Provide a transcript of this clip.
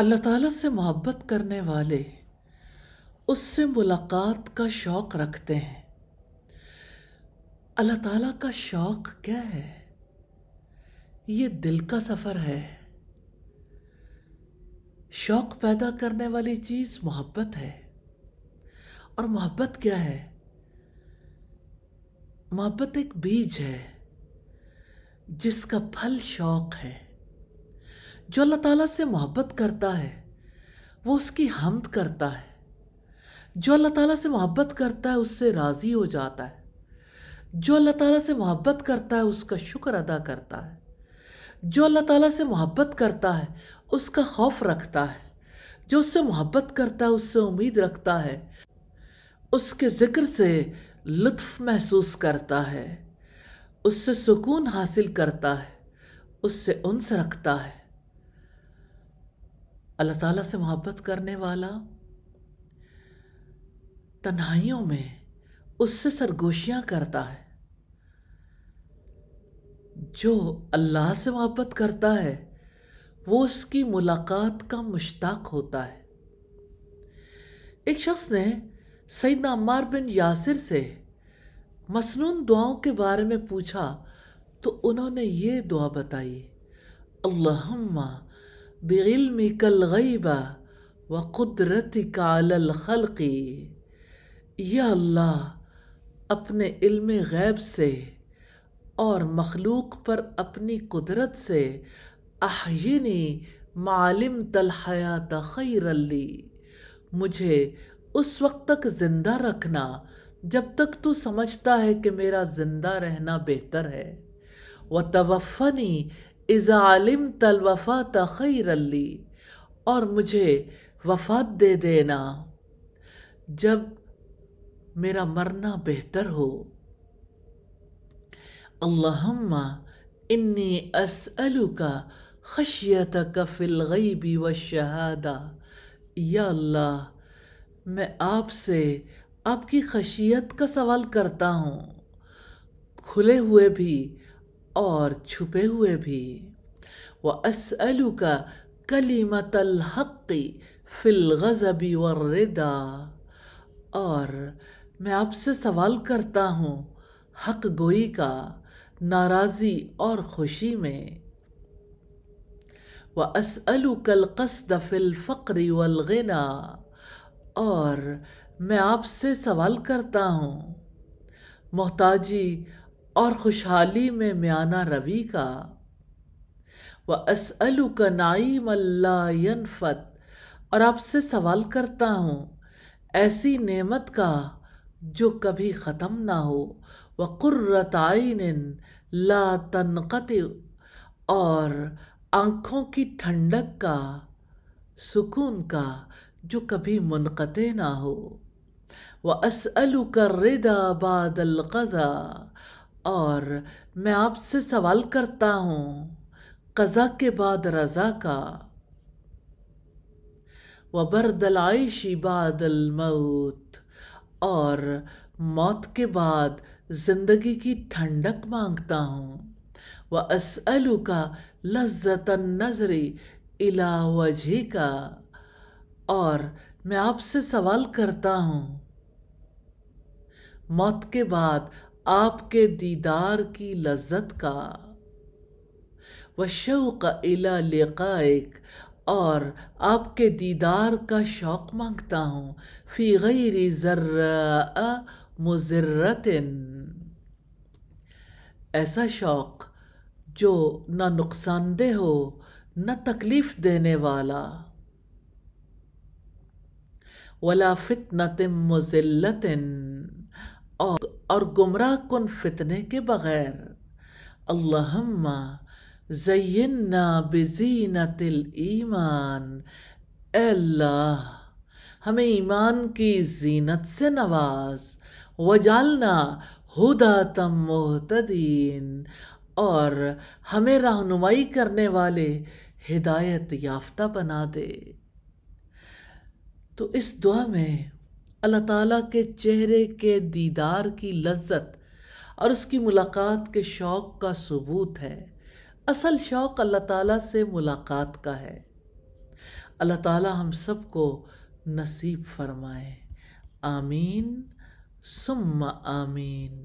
अल्लाह ताला से मोहब्बत करने वाले उससे मुलाकात का शौक़ रखते हैं। अल्लाह ताला का शौक़ क्या है? ये दिल का सफ़र है। शौक़ पैदा करने वाली चीज़ मोहब्बत है। और मोहब्बत क्या है? मोहब्बत एक बीज है जिसका फल शौक़ है। जो अल्लाह ताला से मोहब्बत करता है, वो उसकी हमद करता है। जो अल्लाह ताला से मोहब्बत करता है, उससे राज़ी हो जाता है। जो अल्लाह ताला से मोहब्बत करता है, उसका शुक्र अदा करता है। जो अल्लाह ताला से मोहब्बत करता है, उसका खौफ रखता है। जो उससे मोहब्बत करता है, उससे उम्मीद रखता है। उसके ज़िक्र से लुत्फ महसूस करता है। उससे सुकून हासिल करता है। उससे उनस रखता है। अल्लाह ताला से मोहब्बत करने वाला तन्हाइयों में उससे सरगोशियाँ करता है। जो अल्लाह से मोहब्बत करता है, वो उसकी मुलाकात का मुश्ताक होता है। एक शख्स ने सईद अम्मार बिन यासिर से मसनून दुआओं के बारे में पूछा तो उन्होंने ये दुआ बताई, अल्लाहुम्मा बिल्मी कल गईबा व कुदरती कालल खलकी या अल्लाह अपने इल्म गैब से और मखलूक पर अपनी कुदरत से अहिनी मालिम तल हयात खैरली मुझे उस वक्त तक ज़िंदा रखना, जब तक तू समझता है कि मेरा ज़िंदा रहना बेहतर है। व तवफ़नी इज़ालिम तल वफ़ा तखैरली और मुझे वफ़ात दे देना। जब मेरा मरना बेहतर हो। अल्लाहुम्मा इन्नी असअलुका खशियत कफ़िल गईबी व शहादा। या अल्लाह, मैं आपसे आपकी खशियत का सवाल करता हूँ। खुले हुए भी और छुपे हुए भी। व असअलु का कलीमत हक़ी फ़िल गज़बी रिदा। और मैं आपसे सवाल करता हूँ हक गोई का नाराज़ी और खुशी में। व असअलु कल कसद फ़िल फ़क्री वलगना और मैं आपसे सवाल करता हूँ, मोहताजी और खुशहाली में म्याना रवि का, व असअलु का नाइम अल्लाफत और आपसे सवाल करता हूँ, ऐसी नेमत का जो कभी ख़त्म ना हो। व कुर्रत आइन ला तनक़त। और आँखों की ठंडक का, सुकून का जो कभी मुनक़ते ना हो। व असअलु कर रिदा बादल क़ज़ा। और मैं आपसे सवाल करता हूँ, क़ज़ा के बाद रज़ा का। व बरदल आयशी बादल मौत और मौत के बाद ज़िंदगी की ठंडक माँगता हूँ। व असअलु का लज्जत नजरी इला वजह का और मैं आपसे सवाल करता हूँ, मौत के बाद आपके दीदार की लज्जत का। व शौक इला लिकाइक, और आपके दीदार का शौक़ माँगता हूँ। फ़ी गैरी ज़र्रा मुजर्रतिन। ऐसा शौक़ जो न नुकसानदेह हो, न तकलीफ़ देने वाला। वला फितनतिम मुजिल्लतिन, और और गुमराह कन फितने के बगैर। अल्लाहुम्मा जयन्ना बिजीनतिल ईमान। अल्लाह, हमें ईमान की जीनत से नवाज़। वजालना हुदा तम मोहतदीन। और हमें रहनुमाई करने वाले हिदायत याफ्ता बना दे। तो इस दुआ में अल्लाह ताला के चेहरे के दीदार की लज्जत और उसकी मुलाकात के शौक़ का सबूत है। असल शौक़ अल्लाह ताला से मुलाकात का है। अल्लाह ताला हम सबको नसीब फरमाए। आमीन, सुम्मा आमीन।